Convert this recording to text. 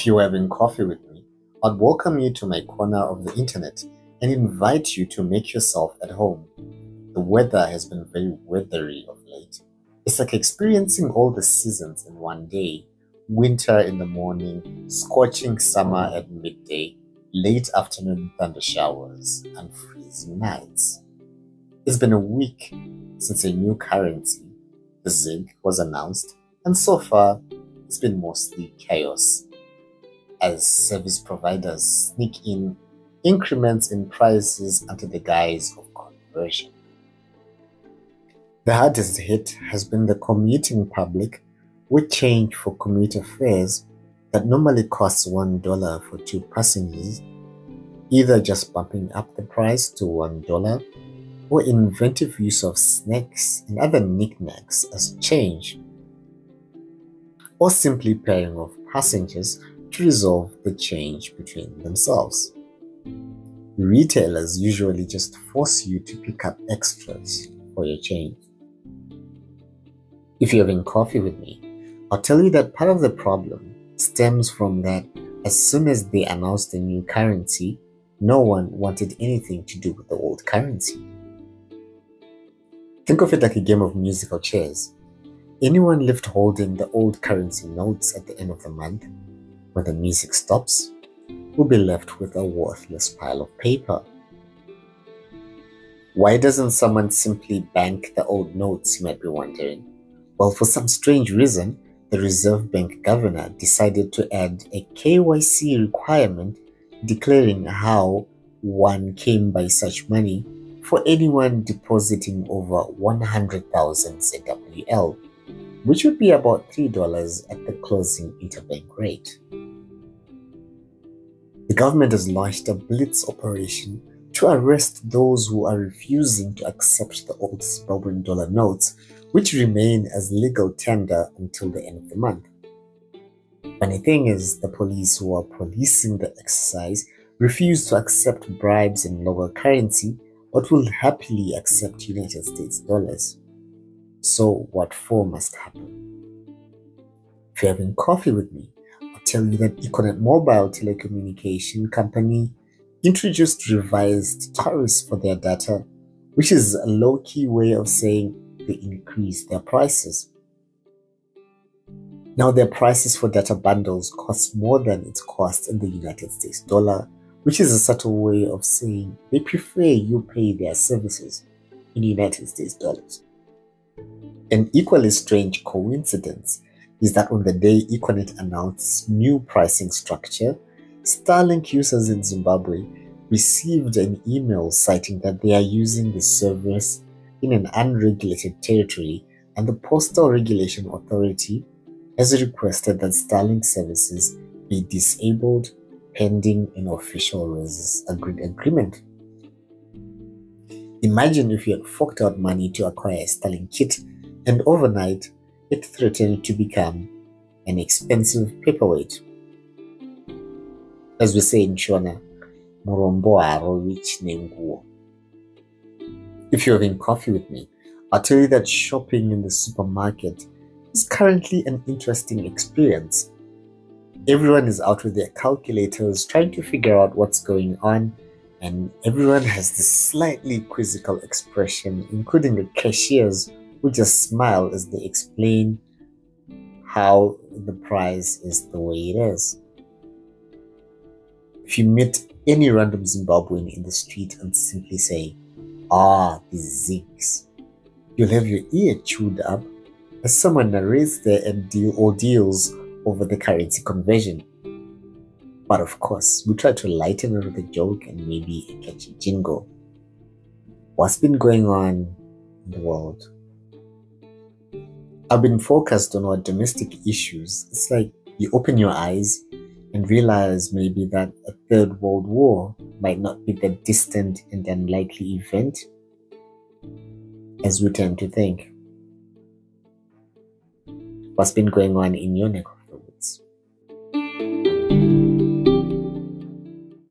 If you were having coffee with me, I'd welcome you to my corner of the internet and invite you to make yourself at home. The weather has been very weathery of late. It's like experiencing all the seasons in one day winter in the morning, scorching summer at midday, late afternoon thunder showers, and freezing nights. It's been a week since a new currency, the ZiG, was announced, and so far it's been mostly chaos as service providers sneak in increments in prices under the guise of conversion. The hardest hit has been the commuting public, with change for commuter fares that normally costs $1 for two passengers, either just bumping up the price to $1 or inventive use of snacks and other knickknacks as change, or simply pairing off passengers to resolve the change between themselves. Retailers usually just force you to pick up extras for your change. If you're having coffee with me, I'll tell you that part of the problem stems from that as soon as they announced a new currency, no one wanted anything to do with the old currency. Think of it like a game of musical chairs. Anyone left holding the old currency notes at the end of the month when the music stops, we'll be left with a worthless pile of paper. Why doesn't someone simply bank the old notes, you might be wondering? Well, for some strange reason, the Reserve Bank governor decided to add a KYC requirement declaring how one came by such money for anyone depositing over 100,000 ZWL, which would be about $3 at the closing interbank rate. The government has launched a blitz operation to arrest those who are refusing to accept the old Zimbabwean dollar notes, which remain as legal tender until the end of the month. Funny thing is, the police who are policing the exercise refuse to accept bribes in local currency but will happily accept United States dollars. So, what for must happen? If you're having coffee with me, tell you that Econet Mobile telecommunication company introduced revised tariffs for their data, which is a low-key way of saying they increased their prices. Now their prices for data bundles cost more than its cost in the United States dollar, which is a subtle way of saying they prefer you pay their services in United States dollars. An equally strange coincidence is that on the day Econet announced new pricing structure, Starlink users in Zimbabwe received an email citing that they are using the service in an unregulated territory and the Postal Regulation Authority has requested that Starlink services be disabled pending an official agreed agreement. Imagine if you had forked out money to acquire a Starlink kit and overnight it threatened to become an expensive paperweight. As we say in Shona, Murombo Arowich Nenguo. If you're having coffee with me, I'll tell you that shopping in the supermarket is currently an interesting experience. Everyone is out with their calculators trying to figure out what's going on, and everyone has this slightly quizzical expression, including the cashiers who just smile as they explain how the price is the way it is. If you meet any random Zimbabwean in the street and simply say, Ah, the ZiGs, you'll have your ear chewed up as someone narrates their ordeals over the currency conversion. But of course, we try to lighten it with a joke and maybe catch a catchy jingle. What's been going on in the world? I've been focused on our domestic issues. It's like you open your eyes and realize maybe that a third world war might not be the distant and unlikely event as we tend to think. What's been going on in your neck